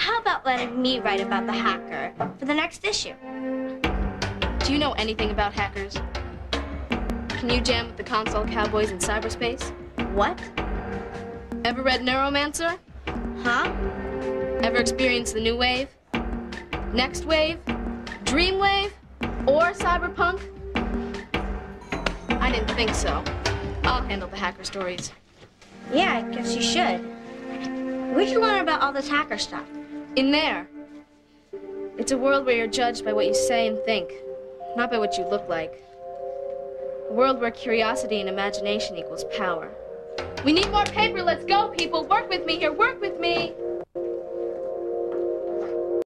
How about letting me write about the hacker for the next issue? Do you know anything about hackers? Can you jam with the console cowboys in cyberspace? What? Ever read Neuromancer? Huh? Ever experienced the new wave? Next wave? Dream wave? Or cyberpunk? I didn't think so. I'll handle the hacker stories. Yeah, I guess you should. Where'd you learn about all this hacker stuff? In there. It's a world where you're judged by what you say and think, not by what you look like. A world where curiosity and imagination equals power. We need more paper. Let's go, people. Work with me here. Work with.